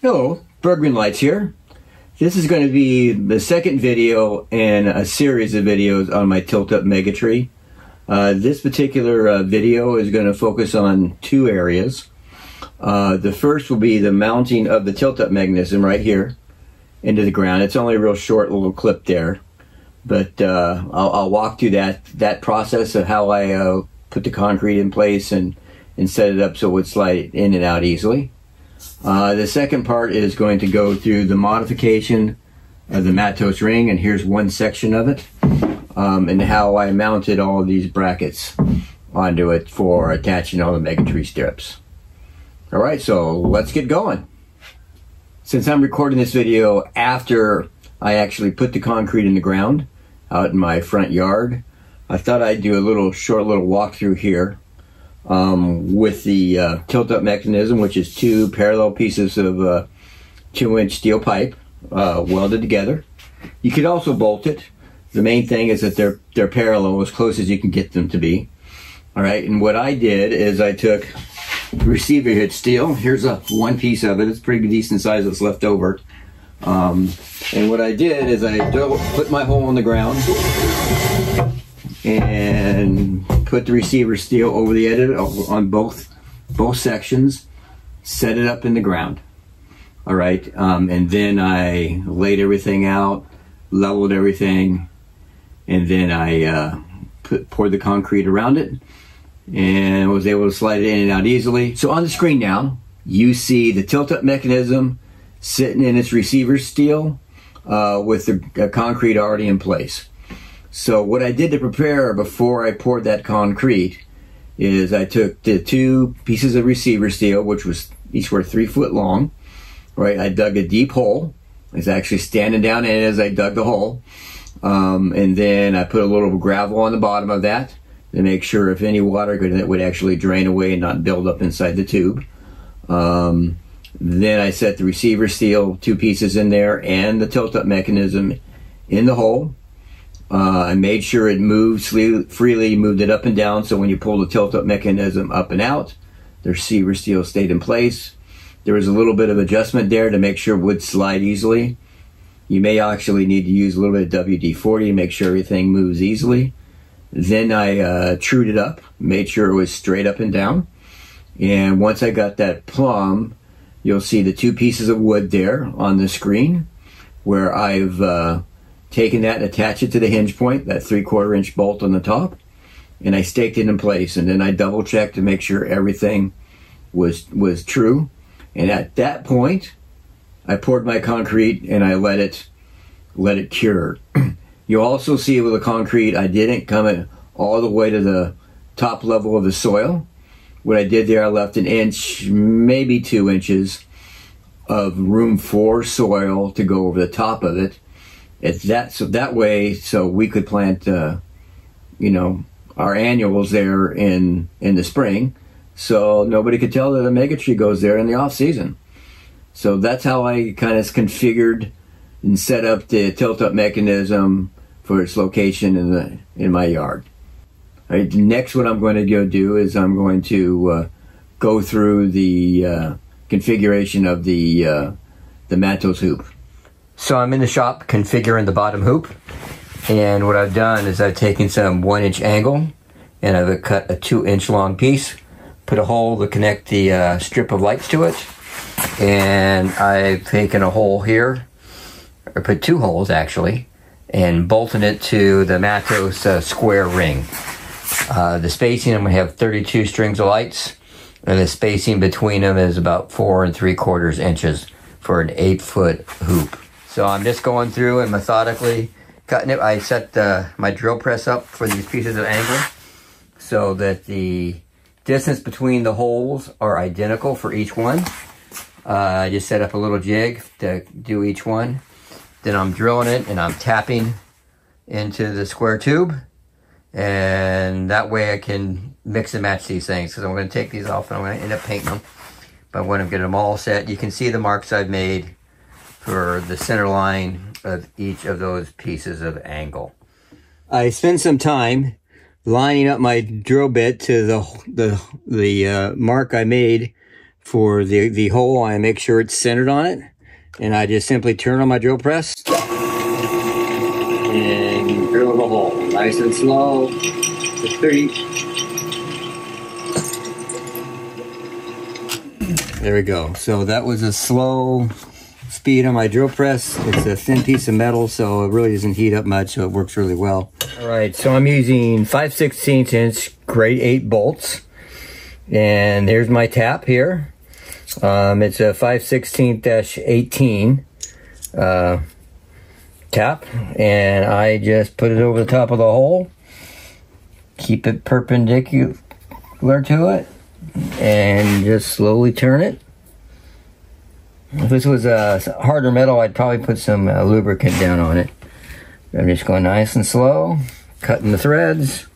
Hello, Bergmann Lights here. This is going to be the second video in a series of videos on my tilt-up Megatree. Uh, this particular uh, video is going to focus on two areas. Uh, the first will be the mounting of the tilt-up mechanism right here into the ground. It's only a real short little clip there, but uh, I'll, I'll, walk through that that process of how I uh, put the concrete in place and and set it up so it would slide in and out easily. Uh, the second part is going to go through the modification of the Mattos ring, and here's one section of it, um, and how I mounted all these brackets onto it for attaching all the Megatree strips. All right, so let's get going. Since I'm recording this video after I actually put the concrete in the ground out in my front yard, I thought I'd do a little short little walkthrough here um, with the uh, tilt-up mechanism, which is two parallel pieces of uh, two-inch steel pipe uh, welded together. You could also bolt it. The main thing is that they're they're parallel as close as you can get them to be. All right, and what I did is I took receiver hitch steel. Here's a one piece of it. It's pretty decent size that's left over. Um, and what I did is I put my hole in the ground and put the receiver steel over the edge on both both sections, set it up in the ground. All right, um, and then I laid everything out, leveled everything, and then I uh, put, poured the concrete around it, and was able to slide it in and out easily. So on the screen now, you see the tilt-up mechanism sitting in its receiver steel uh, with the uh, concrete already in place. So what I did to prepare before I poured that concrete is I took the two pieces of receiver steel, which was each were three foot long. Right, I dug a deep hole. I was actually standing down in it as I dug the hole, um, and then I put a little gravel on the bottom of that to make sure if any water could, would actually drain away and not build up inside the tube. Um, then I set the receiver steel two pieces in there and the tilt-up mechanism in the hole uh, I made sure it moved freely, moved it up and down, so when you pull the tilt-up mechanism up and out, the receiver steel stayed in place. There was a little bit of adjustment there to make sure would slide easily. You may actually need to use a little bit of WD-40 to make sure everything moves easily. Then I uh, trued it up, made sure it was straight up and down. And once I got that plumb, you'll see the two pieces of wood there on the screen where I've uh, taken that and attached it to the hinge point, that three quarter inch bolt on the top, and I staked it in place. And then I double checked to make sure everything was was true. And at that point, I poured my concrete and I let it let it cure. you also see with the concrete, I didn't come it all the way to the top level of the soil. What I did there, I left an inch, maybe two inches of room for soil to go over the top of it it's that so that way so we could plant uh, you know our annuals there in in the spring. So nobody could tell that a mega tree goes there in the off season. So that's how i kind of configured and set up the tilt up mechanism for its location in the in my yard. Right, next what i'm going to go do is i'm going to uh, go through the uh, configuration of the uh, the Mattos hoop so I'm in the shop configuring the bottom hoop. And what I've done is I've taken some one inch angle and I've cut a two inch long piece, put a hole to connect the uh, strip of lights to it. And I've taken a hole here, or put two holes actually, and bolted it to the Mattos uh, square ring. Uh, the spacing, I'm to have 32 strings of lights, and the spacing between them is about four and three quarters inches for an eight foot hoop. So I'm just going through and methodically cutting it. I set uh, my drill press up for these pieces of angle so that the distance between the holes are identical for each one. Uh, I just set up a little jig to do each one. Then I'm drilling it and I'm tapping into the square tube. And that way I can mix and match these things because I'm going to take these off and I'm going to end up painting them. But when I'm getting them all set, you can see the marks I've made for the center line of each of those pieces of angle. I spent some time lining up my drill bit to the the the uh, mark I made for the, the hole, I make sure it's centered on it. And I just simply turn on my drill press and drill the hole. Nice and slow. Three. There we go. So that was a slow speed on my drill press. It's a thin piece of metal, so it really doesn't heat up much, so it works really well. All right, so I'm using 5 16 inch grade 8 bolts. And here's my tap here. Um, it's a 5 16 18 uh, tap. And I just put it over the top of the hole. Keep it perpendicular to it. And just slowly turn it. If this was a harder metal, I'd probably put some uh, lubricant down on it. I'm just going nice and slow, cutting the threads.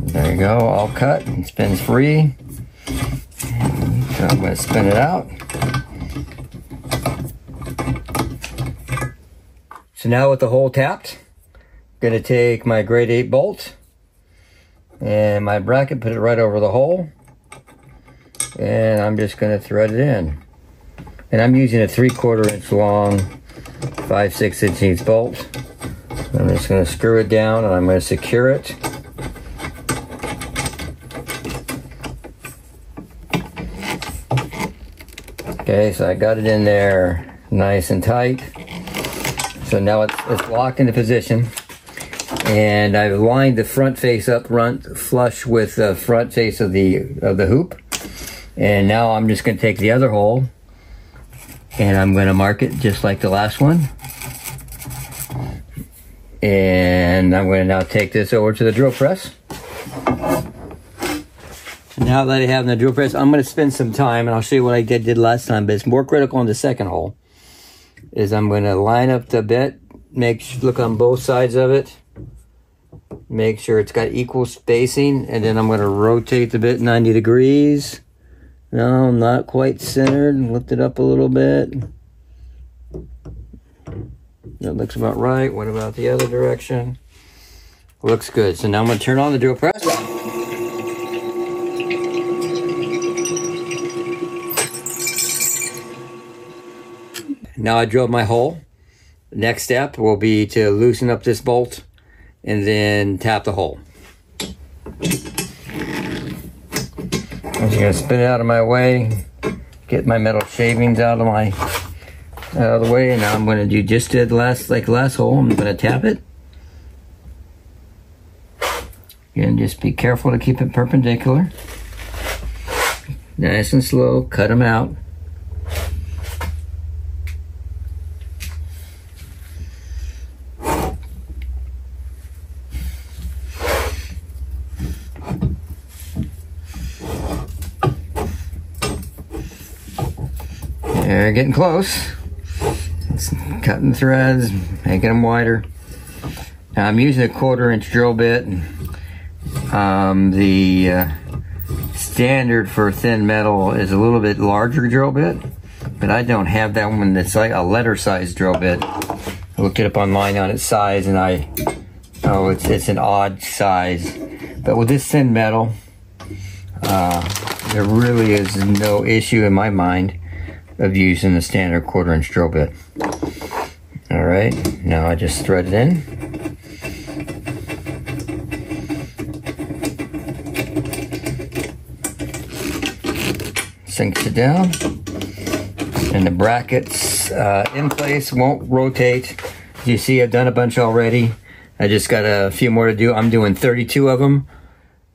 There you go, all cut and spins free. So I'm going to spin it out. So now with the hole tapped, I'm gonna take my grade eight bolt and my bracket, put it right over the hole. And I'm just gonna thread it in. And I'm using a three quarter inch long, five, six inch bolt. I'm just gonna screw it down and I'm gonna secure it. Okay, so I got it in there nice and tight. So now it's, it's locked into position. And I've lined the front face up front flush with the front face of the of the hoop. And now I'm just going to take the other hole and I'm going to mark it just like the last one. And I'm going to now take this over to the drill press. Now that I have the drill press, I'm going to spend some time and I'll show you what I did, did last time, but it's more critical on the second hole is I'm going to line up the bit, make look on both sides of it, make sure it's got equal spacing, and then I'm going to rotate the bit 90 degrees. No, I'm not quite centered. Lift it up a little bit. That looks about right. What about the other direction? Looks good. So now I'm going to turn on the drill press. Now I drilled my hole. Next step will be to loosen up this bolt and then tap the hole. I'm just gonna spin it out of my way, get my metal shavings out of my out of the way, and now I'm gonna do just the last like last hole. I'm gonna tap it. And just be careful to keep it perpendicular. Nice and slow, cut them out. They're getting close. It's cutting threads, making them wider. Now I'm using a quarter inch drill bit. Um, the uh, standard for thin metal is a little bit larger drill bit, but I don't have that one that's like a letter size drill bit. I looked it up online on its size and I, oh, it's, it's an odd size. But with this thin metal, uh, there really is no issue in my mind of using the standard quarter inch drill bit. All right, now I just thread it in. Sinks it down. And the brackets uh, in place, won't rotate. You see I've done a bunch already. I just got a few more to do. I'm doing 32 of them.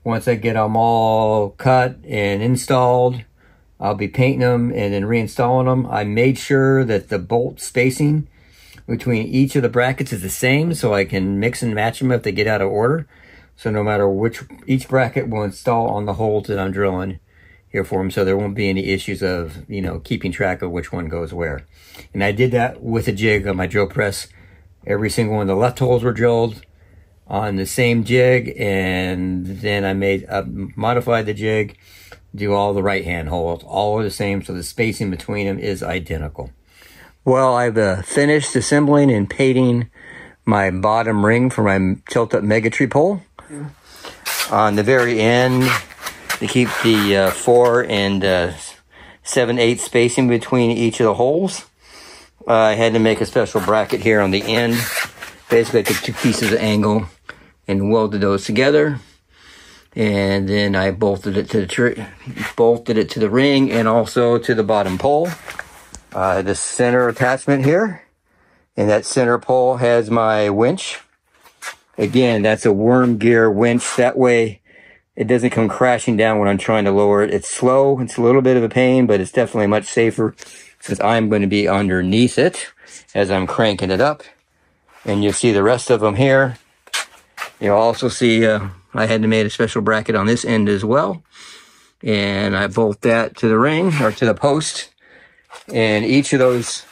Once I get them all cut and installed, I'll be painting them and then reinstalling them. I made sure that the bolt spacing between each of the brackets is the same so I can mix and match them if they get out of order. So no matter which, each bracket will install on the holes that I'm drilling here for them so there won't be any issues of, you know, keeping track of which one goes where. And I did that with a jig on my drill press. Every single one of the left holes were drilled on the same jig and then I made, uh, modified the jig do all the right hand holes, all are the same, so the spacing between them is identical. Well, I've uh, finished assembling and painting my bottom ring for my tilt-up Megatree pole. On the very end, to keep the uh, four and uh, seven eight spacing between each of the holes, I had to make a special bracket here on the end. Basically, I took two pieces of angle and welded those together. And then I bolted it to the bolted it to the ring and also to the bottom pole. Uh, the center attachment here, and that center pole has my winch. Again, that's a worm gear winch. That way, it doesn't come crashing down when I'm trying to lower it. It's slow. It's a little bit of a pain, but it's definitely much safer since I'm going to be underneath it as I'm cranking it up. And you'll see the rest of them here. You'll also see uh, I had to make a special bracket on this end as well. And I bolt that to the ring or to the post. And each of those,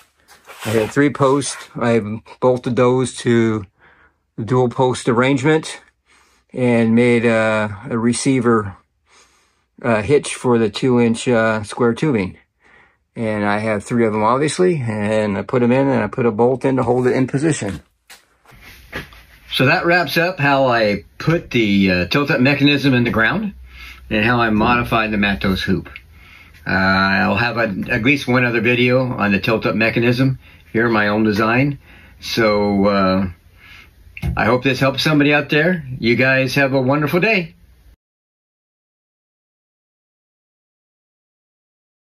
I had three posts. I bolted those to the dual post arrangement and made a, a receiver uh, hitch for the two inch uh, square tubing. And I have three of them obviously, and I put them in and I put a bolt in to hold it in position. So that wraps up how I put the uh, tilt-up mechanism in the ground and how I modified the Mattos hoop. Uh, I'll have a, at least one other video on the tilt-up mechanism here, my own design. So uh, I hope this helps somebody out there. You guys have a wonderful day.